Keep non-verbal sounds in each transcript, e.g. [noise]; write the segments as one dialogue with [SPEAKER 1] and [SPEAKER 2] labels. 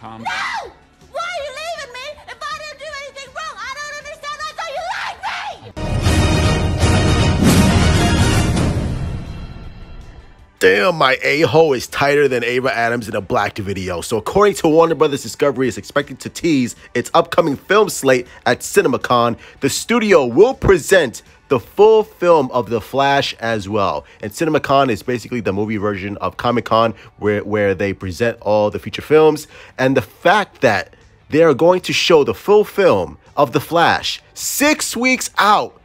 [SPEAKER 1] Calm
[SPEAKER 2] No! Why are you leaving me if I didn't do anything wrong? I don't understand. That's how you like me!
[SPEAKER 3] Damn, my a-hole is tighter than Ava Adams in a Black video. So according to Warner Brothers Discovery is expected to tease its upcoming film slate at CinemaCon, the studio will present the full film of The Flash as well. And CinemaCon is basically the movie version of Comic-Con where, where they present all the feature films. And the fact that they are going to show the full film of The Flash six weeks out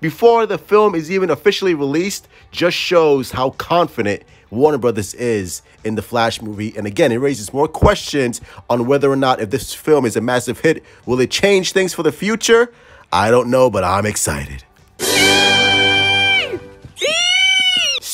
[SPEAKER 3] before the film is even officially released just shows how confident Warner Brothers is in the Flash movie. And again, it raises more questions on whether or not if this film is a massive hit, will it change things for the future? I don't know, but I'm excited.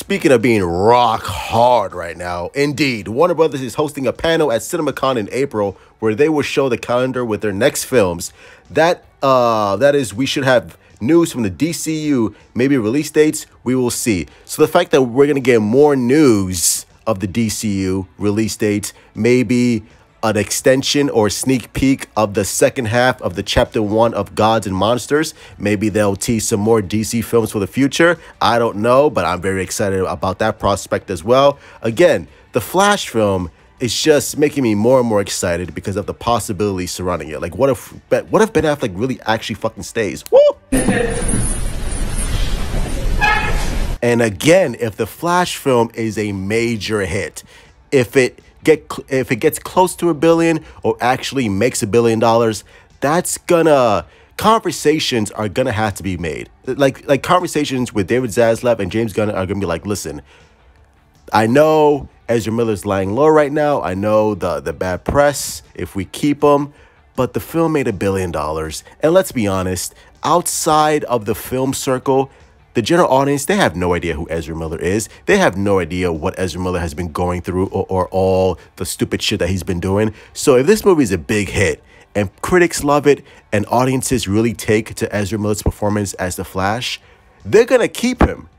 [SPEAKER 3] Speaking of being rock hard right now, indeed, Warner Brothers is hosting a panel at CinemaCon in April where they will show the calendar with their next films. That uh that is we should have news from the DCU, maybe release dates, we will see. So the fact that we're going to get more news of the DCU release dates, maybe an extension or sneak peek of the second half of the chapter one of Gods and Monsters. Maybe they'll tease some more DC films for the future. I don't know, but I'm very excited about that prospect as well. Again, the Flash film is just making me more and more excited because of the possibilities surrounding it. Like, what if what if Ben Affleck really actually fucking stays? And again, if the Flash film is a major hit, if it get if it gets close to a billion or actually makes a billion dollars, that's gonna conversations are gonna have to be made. Like like conversations with David Zaslav and James Gunn are gonna be like, listen, I know Ezra Miller's lying low right now. I know the the bad press if we keep him, but the film made a billion dollars. And let's be honest, outside of the film circle, the general audience, they have no idea who Ezra Miller is. They have no idea what Ezra Miller has been going through or, or all the stupid shit that he's been doing. So if this movie is a big hit and critics love it and audiences really take to Ezra Miller's performance as the Flash, they're gonna keep him.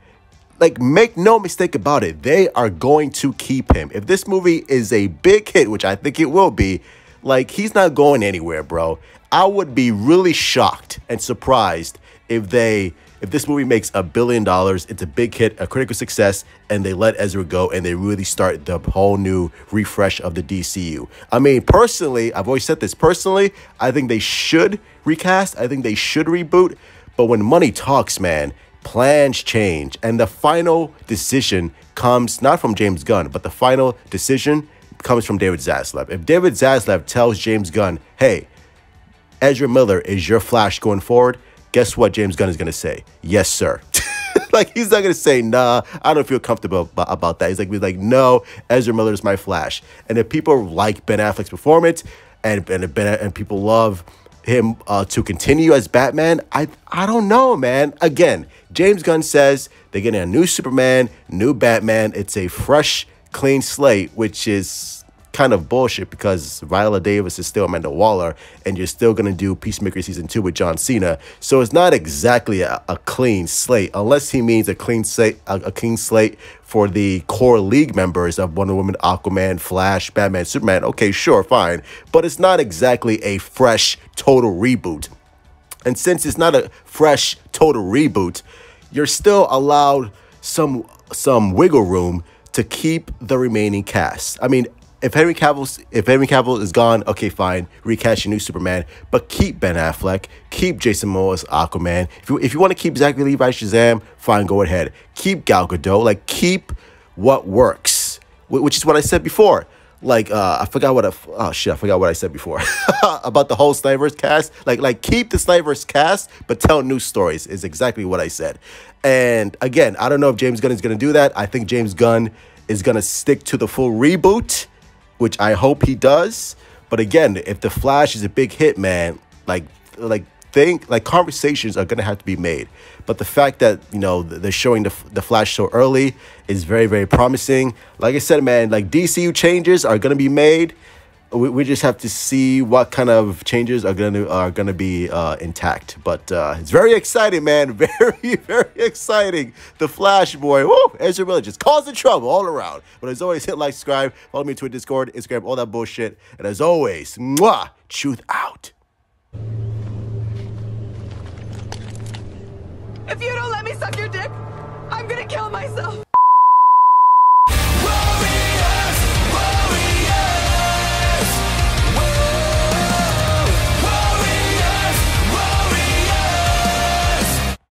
[SPEAKER 3] Like, make no mistake about it, they are going to keep him. If this movie is a big hit, which I think it will be, like, he's not going anywhere, bro. I would be really shocked and surprised if they if this movie makes a billion dollars, it's a big hit, a critical success, and they let Ezra go and they really start the whole new refresh of the DCU. I mean, personally, I've always said this personally, I think they should recast, I think they should reboot, but when money talks, man, plans change. And the final decision comes not from James Gunn, but the final decision comes from David Zaslav. If David Zaslav tells James Gunn, hey, Ezra Miller is your Flash going forward, guess what James Gunn is going to say? Yes, sir. [laughs] like he's not going to say, nah, I don't feel comfortable about, about that. He's like, he's like, no, Ezra Miller is my Flash. And if people like Ben Affleck's performance and and, ben, and people love him uh, to continue as Batman, I I don't know, man. Again, James Gunn says they're getting a new Superman, new Batman. It's a fresh, clean slate, which is kind of bullshit because Viola Davis is still Amanda Waller, and you're still gonna do Peacemaker season two with John Cena. So it's not exactly a, a clean slate, unless he means a clean slate, a, a clean slate for the core league members of Wonder Woman, Aquaman, Flash, Batman, Superman. Okay, sure, fine, but it's not exactly a fresh total reboot. And since it's not a fresh total reboot, you're still allowed some some wiggle room to keep the remaining cast. I mean, if Henry Cavill if Henry Cavill is gone, okay, fine, recast your new Superman, but keep Ben Affleck, keep Jason Momoa as Aquaman. If you if you want to keep Zachary Levi Shazam, fine, go ahead. Keep Gal Gadot, like keep what works, which is what I said before. Like uh, I forgot what I oh shit, I forgot what I said before [laughs] about the whole Snyderverse cast. Like like keep the Snyderverse cast, but tell new stories is exactly what I said. And again, I don't know if James Gunn is gonna do that. I think James Gunn is gonna stick to the full reboot which I hope he does. But again, if the Flash is a big hit, man, like like think like conversations are gonna have to be made. But the fact that you know they're showing the the Flash so early is very very promising. Like I said, man, like DCU changes are gonna be made. We, we just have to see what kind of changes are gonna are gonna be uh, intact. But uh, it's very exciting, man. [laughs] Very very exciting. The Flash boy, woo, Ezra Miller just causing trouble all around. But as always, [laughs] hit like, subscribe, follow me to a Discord, Instagram, all that bullshit. And as always, mwah, truth out.
[SPEAKER 1] If you don't let me suck your dick,